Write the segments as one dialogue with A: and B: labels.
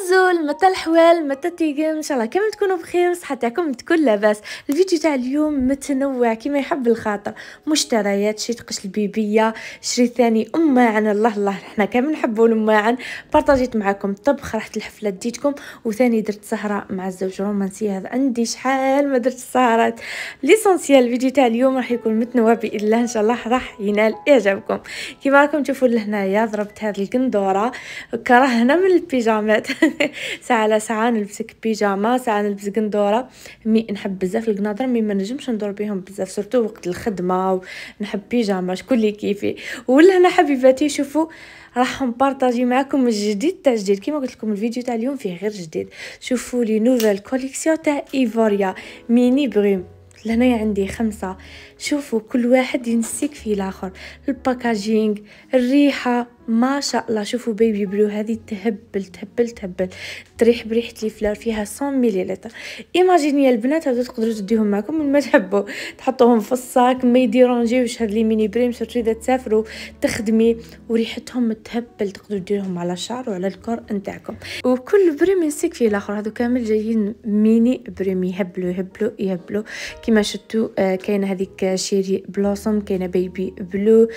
A: الزول متى الحوال متى تيقم إن شاء الله كامل تكونوا بخير وصحتكم تكون لاباس. الفيديو تاع اليوم متنوع كما يحب الخاطر. مشتريات شريت قش البيبية شريت ثاني أماعن. الله الله حنا كامل نحبوا الأماعن. بارطاجيت معكم طبخ رحت الحفله ديتكم. وثاني درت سهرة مع الزوج رومانسيه هذا عندي شحال ما درت سهرات ليسونسيال الفيديو تاع اليوم راح يكون متنوع بإذن الله. إن شاء الله راح ينال إعجابكم. كيما راكم تشوفوا لهنايا ضربت هذه القندورة. كرهنا من البيجامات. ساعة على ساعة نلبس بيجاما ساعة نلبس قندورة. mais نحب بزاف القناضر mais ما نجمش ندور بهم بزاف surtout وقت الخدمة ونحب بيجاما شكون اللي كيفي؟ ولا هنا حبيباتي شوفوا راح نبارطاجي معكم الجديد تاع جديد. كيما قلت لكم الفيديو تاع اليوم فيه غير جديد. شوفوا les nouvelles collections تاع ايفوريا mini brume لهنايا عندي خمسة. شوفوا كل واحد ينسيك في الآخر. ال packaging الريحة ما شاء الله. شوفوا baby blue هذه تهبل تهبل تهبل. تريح بريحة les fleurs فيها 100 مليلتر imaginez البنات هذو تقدروا تديهم معكم من ما تحبوا. تحطوهم في ال sac ما يديرونجيوش هاد les mini brumes surtout اذا تسافروا تخدمي. وريحتهم تهبل تقدروا ديرهم على الشعر وعلى ال corps نتاعكم. وكل brume ينسيك فيه الآخر. هذو كامل جايين mini brumes. يهبلوا يهبلوا يهبلوا. كيما شفتوا آه كاينة هذيك cherry blossom كاينة baby blue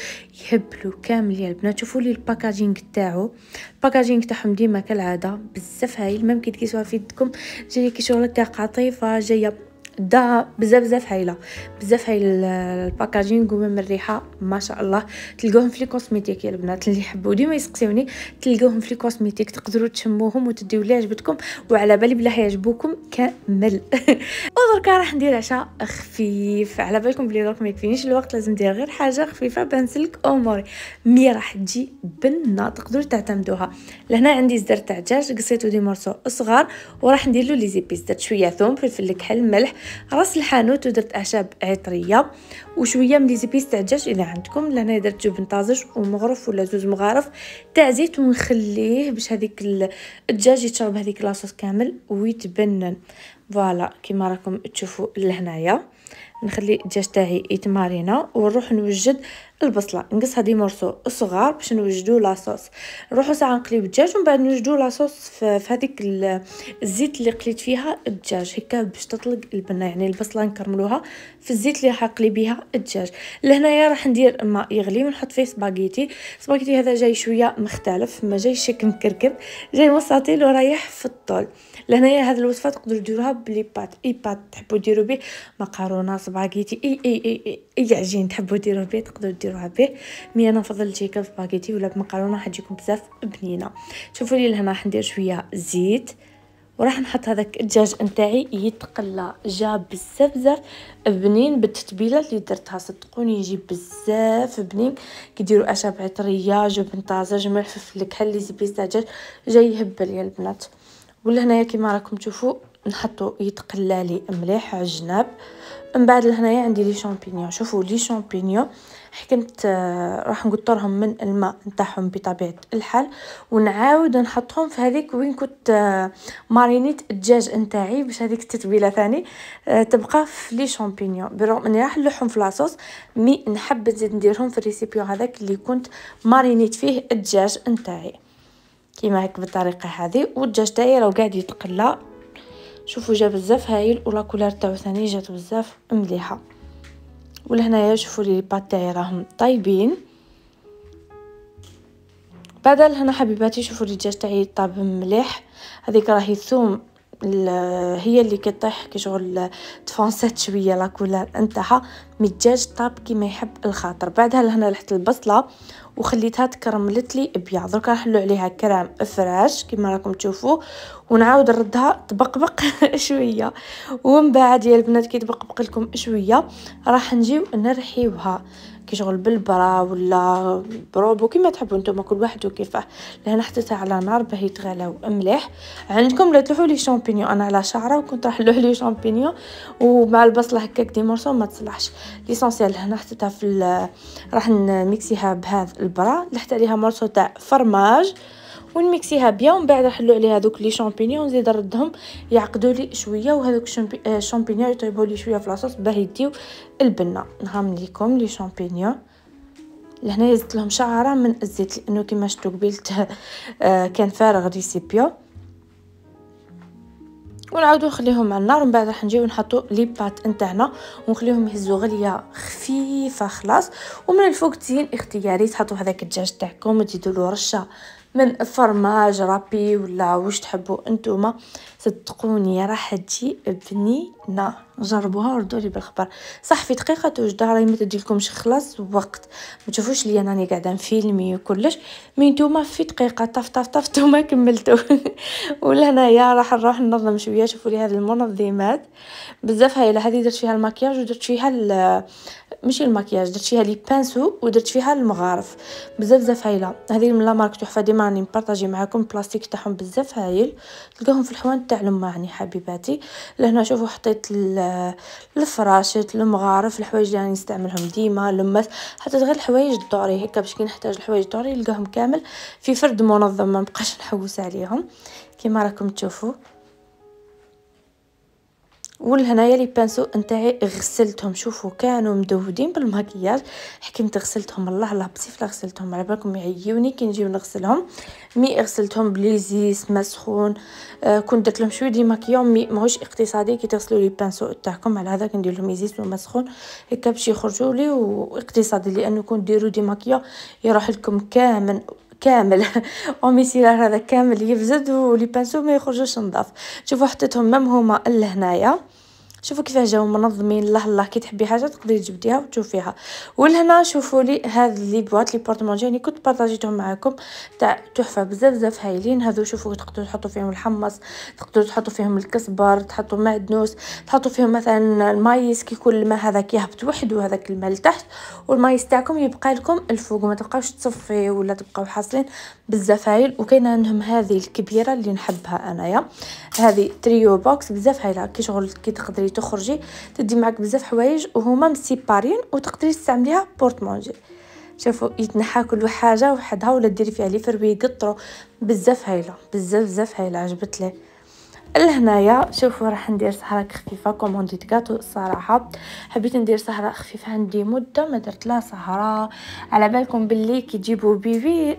A: يهبلوا كامل يا البنات. شوفوا لي ال packaging تاعو. ال packaging تاعهم ديما كالعادة بزاف هايل. même كي تقيسوها في يدكم جاية كي شغل هكا قطيفه جاية دا بزاف بزاف هايلة. بزاف هايل ال packaging ومن الريحة ما شاء الله. تلقوهم في ال cosmétique يا البنات اللي يحبوا. ديما يسقسيوني تلقوهم في ال cosmétique تقدروا تشموهم وتديو اللي عجبتكم وعلى بالي بلا يعجبوكم كامل ودركا راح ندير عشاء خفيف. على بالكم بلي درك ما يكفينيش الوقت لازم ندير غير حاجة خفيفة بنسلك اموري mais راح تجي بنة تقدروا تعتمدوها. لهنا عندي صدر تاع دجاج قصيتو des morceaux صغار وراح ندير له les épices. درت شوية ثوم فلفل كحل ملح راس الحانوت ودرت أعشاب عطرية وشوية من les épices تاع الدجاج اذا عندكم لهنا درت جبن طازج ومغرف ولا زوز مغارف تاع زيت ونخليه باش هذيك الدجاج يتشرب هذيك لاصوص كامل ويتبنن. فوالا كيما راكم تشوفوا لهنايا. نخلي الدجاج تاعي يتمارينا ونروح نوجد البصلة نقص هذه مرسو صغار باش نوجدو لاصوص نروحو ساعة نقليو الدجاج ومن بعد نوجدو لاصوص في هذيك الزيت اللي قليت فيها الدجاج. هكا باش تطلق البنة يعني البصلة نكرملوها في الزيت اللي راح نقلي بها الدجاج. لهنايا راح ندير ماء يغلي ونحط فيه سباغيتي سباغيتي هذا جاي شوية مختلف ما جايش هكا مكركب جاي مستطيل ورايح في الطول. لهنايا هاد الوصفة تقدروا ديروها ب les pâtes أي pâtes تحبوا ديروا به مكرونة سباغيتي اي اي اي, أي, أي عجين تحبوا ديروا به تقدروا ديروها به mais أنا نفضل تجيك سباغيتي ولا بمكرونه حتجيكم بزاف بنينة. شوفوا لي لهنا راح ندير شوية زيت. وراح نحط هذاك الدجاج نتاعي يتقلى جا بزاف بزاف بنين بالتتبيله اللي درتها. صدقوني يجي بزاف بنين. كيديروا اعشاب عطريه جبن طازج ملح فلفل كحل تاع دجاج جاي يهبل يا البنات. ولا هنايا كيما راكم تشوفوا نحطو يتقلى لي مليح على الجناب. من بعد لهنايا عندي لي شامبينيون. شوفوا لي شامبينيون. حكمت آه راح نقطرهم من الماء نتاعهم بطبيعة الحال ونعاود نحطهم في هذيك وين كنت آه مارينيت الدجاج نتاعي باش هذيك التتبيله ثاني آه تبقى في les champignons. بالرغم إني راح نلوحهم في la sauce mais نحب نزيد نديرهم في ال récipient هذاك اللي كنت مارينيت فيه الدجاج نتاعي. كيما هيك بالطريقة هذه. والدجاج تاعي راه قاعد يتقلى. شوفوا جا بزاف هايل و la couleur تاعو ثاني جات بزاف مليحة. ولهنايا شوفوا les pâtes تاعي راهم طايبين بعدا هنا حبيباتي شوفوا الدجاج تاعي طاب مليح. هذيك راهي ثوم. هي اللي كطيح كي شغل تفونسات شوية لا كولار نتاعها الدجاج طاب كيما يحب الخاطر. بعدها لهنا لحت البصله وخليتها تكرملت لي ابيض درك نحلو عليها كرام فراش كما راكم تشوفوا ونعاود نردها تبقبق شوية. ومن بعد يا البنات كي تبقبق لكم شوية راح نجيو نرحيوها. كي شغل بال bras ولا بروبو كيما تحبوا نتوما كل واحد وكيفاه. لهنا حطيتها على نار باه يتغلاو مليح عندكم لا تلوحوا les champignons أنا على شعرة وكنت راح نلوح les champignons ومع البصلة هكاك des morceaux ما تصلحش. l'essentiel هنا حطيتها في راح نميكسيها بهذا ال bras. لحت عليها morceau تاع فرماج ونميكسيها bien ومن بعد نحلو عليها دوك les champignons نزيد نردهم يعقدوا لي شوية وهذوك ال champignons يطيبوا لي شوية في la sauce باه يديو البنة. هاهم ليكم les champignons. لهنا زدت لهم شعرة من الزيت لأنه كما شفتوا قبيلت كان فارغ récipient. ونعاودو نخليهم على النار من بعد راح نجيو نحطو les pâtes نتاعنا ونخليهم يهزو غليه خفيفة خلاص. ومن الفوق تزيين اختياري تحطوا هذاك الدجاج تاعكم تزيدوا له رشة من fromage râpé ولا واش تحبوا انتوما. صدقوني راح تجي بنينه جربوها وردوا لي بالخبر. صح في دقيقة توجد راهي ما تديلكمش خلاص وقت. ما تشوفوش لي راني قاعدة نفيلمي وكلش. mais نتوما في دقيقة طف طف طف نتوما كملتو. ولهنايا راح نروح ننظم شوية شوفوا لي هذه المنظمات. بزاف هايله هذه درت فيها المكياج ودرت فيها ماشي المكياج درت فيها les pinceaux ودرت فيها المغارف. بزاف بزاف هايله هذه من la marque تحفة ديما راني نبارطاجي معكم البلاستيك تاعهم بزاف هايل. تلقاهم في الحوان تاع لماعني حبيباتي. لهنا شوفوا حطيت الفراشات المغارف الحوايج اللي راني نستعملهم ديما لمس حطيت غير الحوايج ال dorés هكا باش كي نحتاج الحوايج ال dorés نلقاهم كامل في فرد منظم ما نبقاش نحوس عليهم. كيما راكم تشوفوا. ولهنايا les pinceaux نتاعي غسلتهم. شوفوا كانوا مدودين بالمكياج حكمت غسلتهم. الله الله بزاف غسلتهم. على بالكم يعيوني كي نجيو نغسلهم. mais غسلتهم ب Isis وما سخون. آه كنت درت لهم شوية démaquillant mais ماهوش اقتصادي كي تغسلوا les pinceaux تاعكم. على هذاك ندير لهم Isis وما سخون. هكا باش يخرجوا لي واقتصادي لأنه كون ديروا démaquillant يروح لكم كامل كامل. eau micellaire هذا كامل يفزد و les pinceaux ما يخرجوش نضاف شوفوا حطيتهم même هما لهنايا شوفوا كيفاه جاو منظمين. الله الله كي تحبي حاجة تقدري تجبديها وتشوفيها. ولهنا شوفوا لي هاد les boîtes les porte-manger يعني كنت بارطاجيتهم معكم تاع تحفة بزاف بزاف هايلين. هذو شوفوا تقدروا تحطوا فيهم الحمص تقدروا تحطوا فيهم الكزبر تحطوا معدنوس تحطوا فيهم مثلا ال maïs كي يكون الماء هذاك يهبط وحده هذاك الماء لتحت. وال maïs تاعكم يبقى لكم الفوق ما تبقاوش تصفي ولا تبقاو حاصلين. بزاف هايل. وكاينة عندهم هذه الكبيرة اللي نحبها أنايا. هذه trio box بزاف هايلة. كي شغل كي تقدري تخرجي تدي معك بزاف حوايج وهما مسيبارين وتقدري تستعمليها porte-manger شوفوا يتنحى كل حاجة وحدها ولا ديري فيها les fruits يقطروا بزاف هايلة بزاف بزاف هايلة عجبت لي لهنايا شوفوا راح ندير سهرة خفيفة كومونديت كاتو الصراحه حبيت ندير سهرة خفيفة عندي مدة ما درت لا سهرة. على بالكم باللي كي تجيبوا bébé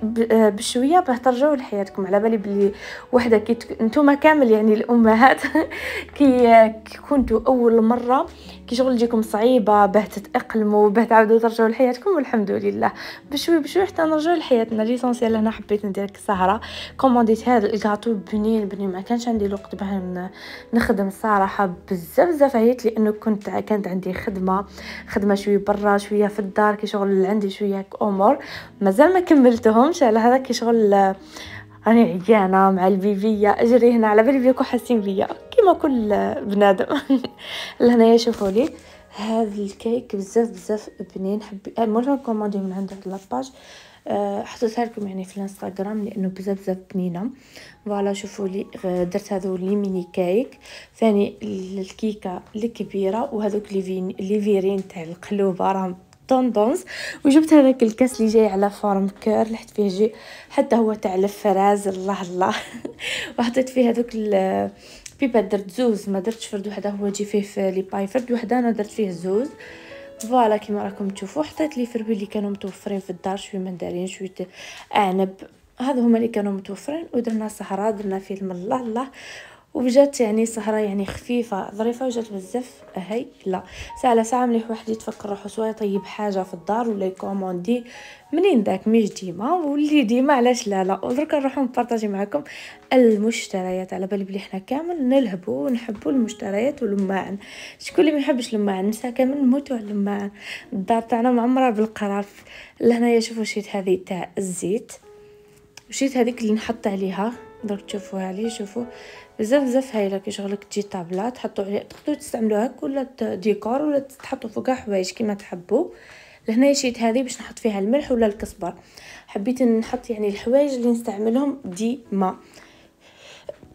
A: بشوية باه ترجعوا لحياتكم. على بالي باللي وحدة كي نتوما كامل يعني الأمهات كي كنتوا أول مرة كي شغل تجيكم صعيبة باه تتاقلموا باه تعاودوا ترجعوا لحياتكم والحمد لله. بشوي بشوي حتى نرجعوا لحياتنا. l'essentiel هنا حبيت ندير سهرة. كومونديت هذا الكاطو بنين بنين ما كانش عندي الوقت نخدم الصراحه بزاف بزاف عييت لأنه كنت كانت عندي خدمة خدمة شوية برا شوية في الدار كي شغل عندي شوية أمور. مازال ما كملتهمش. على هذا كي شغل راني عيانة مع البيبية أجري هنا على بالي بيكون حاسين بيا كيما كل بنادم. لهنايا شوفوا لي هذا الكيك بزاف بزاف بنين حبي المهم commandé من عند la page. أه حطيتها لكم يعني في الانستغرام لأنه بزاف بزاف بنينة. voilà شوفوا لي درت هذو les mini cakes ثاني الكيكة الكبيرة وهذوك les les verrines تاع القلوبة راهم tendance وجبت هذاك الكاس اللي جاي على forme cœur لحت فيه jus حتى هو تاع ال fraise. الله الله. وحطيت فيه هذوك بيبا درت زوز. ما درتش فرد وحدة هو يجي فيه في les pailles. فرد وحدة أنا درت فيه زوز. voilà كيما راكم تشوفوا حطيت les fruits اللي كانوا متوفرين في الدار شوية مندارين شوية أعنب. هذا هما اللي كانوا متوفرين ودرنا سهرة درنا فيلم الله الله. وجات يعني سهرة يعني خفيفة ظريفة وجات بزاف. هايلة. ساعة على ساعة مليح واحد يتفكر روحو soit يطيب حاجة في الدار ولا ي commander. منين داك مش ديما. واللي ديما علاش لا لا. ودركا نروحو ن partager معكم المشتريات. على بالي بلي حنا كامل نلهبو ونحبو المشتريات والماعن شكون اللي ما يحبش الماعن النساء كامل نموتو على الماعن الدار تاعنا معمرة بالقرف. لهنايا شوفو شيت هذه تاع الزيت. وشيت هذيك اللي نحط عليها. درك تشوفوها عليه شوفوا. بزاف بزاف هايلة. كي شغلك تجي طابلة تحطوا عليها. تقدروا تستعملوها ولا ديكور ولا تحطوا فوقها حوايج كيما تحبوا لهنا شيت هذه باش نحط فيها الملح ولا الكزبر حبيت نحط يعني الحوايج اللي نستعملهم ديما.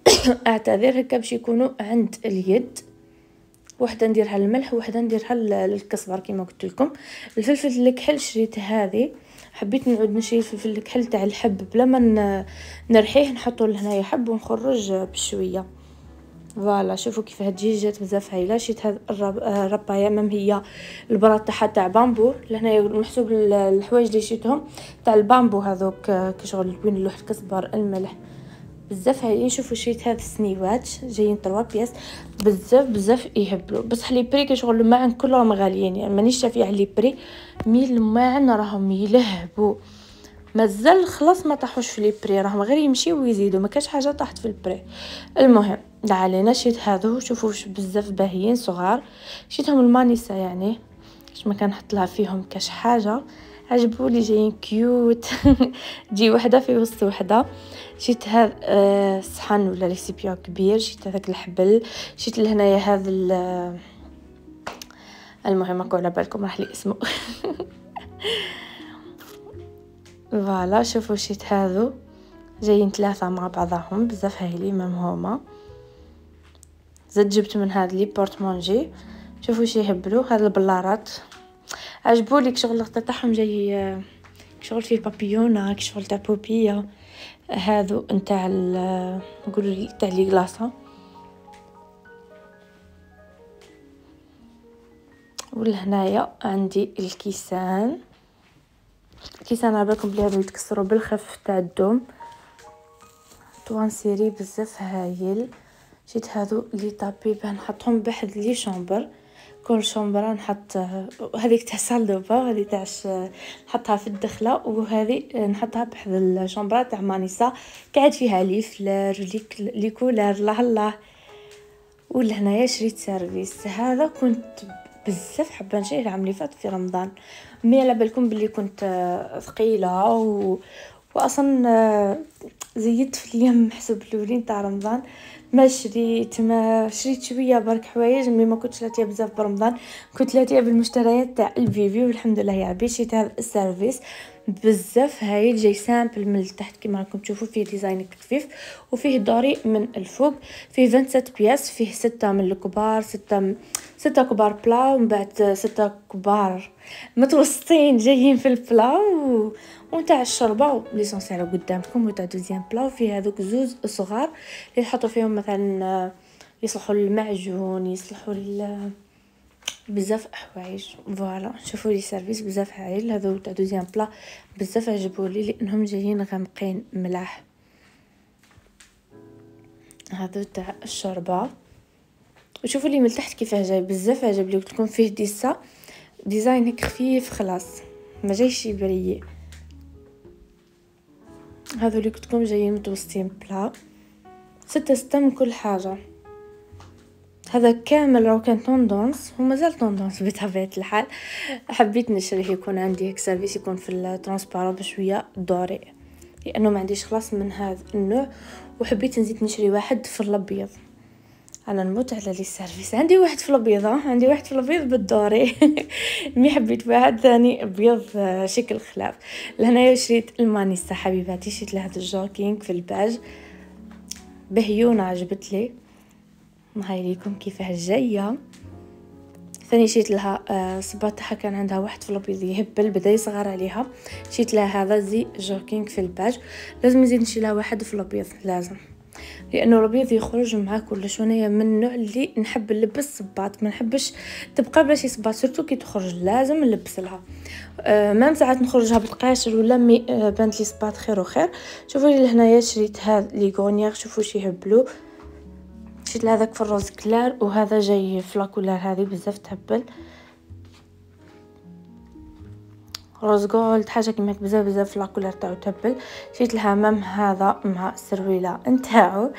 A: أعتذر هكا باش يكونوا عند اليد. وحدة نديرها الملح وحدة نديرها الكزبر كما قلت لكم. الفلفل الكحل شريت هذه. حبيت نعود نشري الفلفل الكحل تاع الحب. بلا ما نرحيه نحطو لهنايا حب ونخرج بشوية. voilà شوفوا كيف هاد جات بزاف هايلة. شيت هاد الرباية même هي البراط تاعها تاع bambou. لهنايا محسوب الحوايج اللي شيتهم تاع ال bambou هذوك كشغل وين اللوح الكزبر الملح. بزاف هايلين شوفوا شريت هاد السنيوات جايين 3 pièces. بزاف بزاف يهبلوا بصح les prix كشغل الماعن كلهم غاليين. يعني مانيش شافية على les prix. mais الماعن راهم يلهبوا مازال خلاص ما طاحوش في les prix. راهم غير يمشيو ويزيدوا ما كاش حاجة طاحت في ال prix. المهم لا علينا شيت هذو شوفوا بزاف باهيين صغار. شيتهم المانيسا يعني. باش ما كنحط لها فيهم كاش حاجة. عجبولي جايين cute. تجي وحدة في وسط وحدة. شيت هذا آه صحن ولا récipient كبير. شيت هذاك الحبل. شيت لهنايا هذا المهم ماكو على بالكم راح لي اسمه فوالا شوفوا شيت هذو جايين ثلاثة مع بعضهم. بزاف هايلين مام هما. زاد جبت من هاد لي بورتمونجي شوفوا شي يهبلوا هاد البلارات. عجبولي شغل الخطيط تاعهم جاي شغل فيه بابيونا شغل تاع بوبيا هذو نتاع نقولوا تاع لي كلاصه ولهنايا عندي الكيسان. الكيسان على بالكم بلي هادو يتكسروا بالخف تاع الدوم. طوان série بزاف هايل. جيت هادو les tapis باه نحطهم بحد les chambres كل شومبرا نحط هذيك تاع salle de bain وهذه تاع نحطها في الدخلة وهذه نحطها بحد الشومبرا تاع مانيسا. قاعد فيها les fleurs les couleurs الله الله ولهنايا شريت service. هذا كنت بزاف حابة نشريه العام اللي فات في رمضان. mais على بالكم بلي كنت ثقيلة و واصلا زيدت في الأيام محسوب الاولين تاع رمضان. ما شريت ما شريت شوية برك حوايج mais ما كنتش لاتية بزاف برمضان كنت لاتية بالمشتريات تاع الفيفي والحمد لله يا ربي شريت هذا ال service. بزاف هايل جاي simple من التحت كما راكم تشوفوا فيه design خفيف وفيه doré من الفوق. فيه 27 pièces فيه ستة من الكبار ستة ستة كبار plats ومن بعد ستة كبار متوسطين جايين في ال plat و... ونتاع الشربة l'essentiel قدامكم وتاع deuxième plat وفيه هذوك زوز صغار اللي تحطوا فيهم مثلا يصلحوا للمعجون يصلحوا بزاف حوايج voilà. شوفوا le service بزاف هايل هذو تاع deuxième plat. بزاف عجبولي لأنهم جايين غامقين ملاح. هذو تاع الشوربة. وشوفوا لي من تحت كيفاه جاي بزاف عجبني قلت لكم فيه dessin design هيك خفيف خلاص. ما جايش يبري هذو اللي قلت لكم جايين متوسطين بلا. ستة ستة من كل حاجة. هذا كامل لو كان tendance هو مازال tendance بطبيعة الحال. حبيت نشريه يكون عندي هيك service يكون في ال transparent بشوية doré لأنه ما عنديش خلاص من هذا النوع. وحبيت نزيد نشري واحد في الأبيض. أنا نموت على les services عندي واحد في الأبيض عندي واحد في الأبيض بال doré mais حبيت واحد ثاني أبيض شكل خلاف. لهنايا شريت المانيستا حبيباتي. شريت لهذا ال jogging في الباج. بهيونة عجبت لي هاي ليكم كيفاه جاية ثاني شريت لها آه صباط تاعها كان عندها واحد في الأبيض يهبل بدا يصغر عليها. شريت لها هذا زي jogging في الباج. لازم نزيد نشري لها واحد في الأبيض لازم. لأنه الأبيض يخرج مع كلش وأنا من النوع اللي نحب نلبس صباط ما نحبش تبقى بلا شي صباط surtout كي تخرج لازم نلبس لها. آه même ساعات نخرجها بالقاشر ولا mais آه بانت لي صباط خير وخير. شوفوا لي لهنايا شريت هاد les grenouillères شوفوا شي هبلو شريت هذاك في ال rose clair وهذا جاي في la couleur هذه بزاف تهبل. rose gold حاجة كيما بزاف بزاف la couleur تاعو تهبل. شريت لها même هذا مع السرويلة نتاعو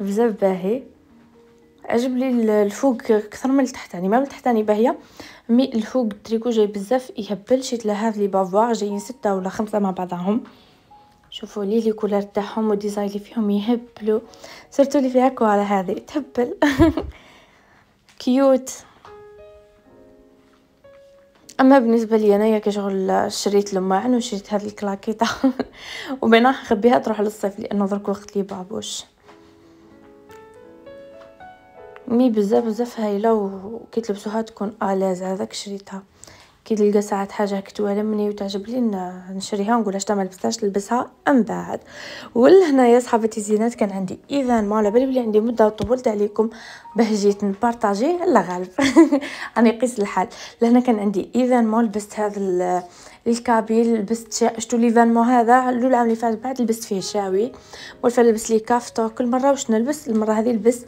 A: بزاف باهي. عجب لي الفوق أكثر من التحتاني mais التحتاني باهية. mais الفوق التريكو جاي بزاف يهبل. شريت لها هذا les bavoirs جايين ستة ولا خمسة مع بعضهم. شوفوا لي les couleurs تاعهم و design اللي فيهم يهبلوا. surtout اللي فيها كوالا هذه تهبل. cute. أما بالنسبة لي أنايا كشغل شريت لماعن وشريت هذه الكلاكيطه وبينها نخبيها تروح للصيف لأنه درك وقت les babouches mais بزاف بزاف هايلة وكي تلبسوها تكون à l'aise هذاك شريتها. كي تلقى ساعات حاجة كتوالا مني وتعجب لي نشريها ونقول أش ما لبستهاش نلبسها من بعد. ولهنا يا صحابتي زينات كان عندي اذان ما على بالي بلي عندي مدة وطولت عليكم باه جيت نبارطاجي لا غالب. راني قيس الحال. لهنا كان عندي اذان ما لبست هذا الكابيل لبست شتو ليفينمون هذا العام اللي فات بعد لبست فيه شاوي والفا لبست لي كافتو كل مرة واش نلبس؟ المرة هذه لبست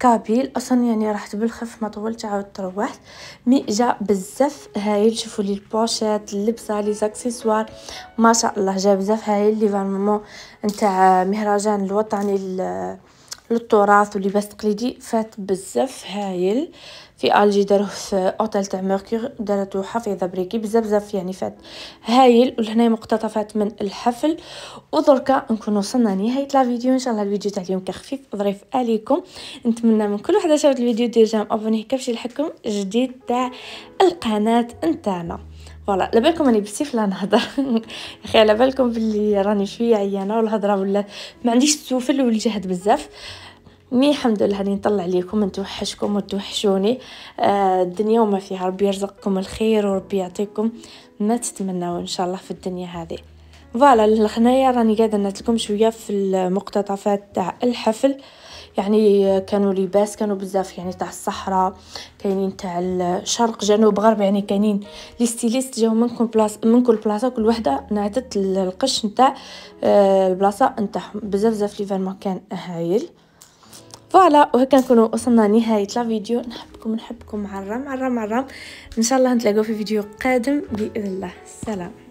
A: كابيل أصلا يعني رحت بالخف ما طولت عاودت روحت mais جا بزاف هايل شوفوا لي ال pochette اللبسة les accessoires ما شاء الله جا بزاف هايل l'événement نتاع مهرجان الوطني للتراث ولباس تقليدي فات بزاف هايل. في الجي داروه في أوتيل تاع ميركور دارتو حفيظة بريكي بزاف بزاف يعني فات هايل ولهنا مقتطفات من الحفل. ودركا نكون وصلنا نهاية la vidéo. إن شاء الله الفيديو تاع اليوم كان خفيف. ظريف عليكم. نتمنى من كل وحدة شافت الفيديو دير j'aime abonné. كيفاش يلحقكم جديد تاع القناة نتاعنا. voilà على بالكم راني بزاف لا نهضر. أخي على بالكم بلي راني شوية عيانة والهضرة ولا ما عنديش السوفل والجهد بزاف. mais الحمد لله راني نطلع عليكم نتوحشكم وتوحشوني. آه الدنيا وما فيها ربي يرزقكم الخير وربي يعطيكم ما تتمنوا إن شاء الله في الدنيا هذه. voilà لهنايا راني قاعدة نتلكم شوية في المقتطفات تاع الحفل. يعني كانوا لباس كانوا بزاف يعني تاع الصحراء كاينين تاع الشرق جنوب غرب يعني كاينين les stylistes جاو من كل بلاصه من كل بلاصة كل وحدة نعتت القش نتاع آه، البلاصة نتاعهم. بزاف بزاف l'événement كان هايل. voilà وهكا نكونوا وصلنا نهاية la vidéo. نحبكم نحبكم معرم معرم معرم إن شاء الله نتلاقاو في فيديو قادم بإذن الله. سلام.